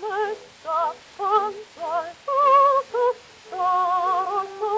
Meister, Meister, Meister, Meister, Meister,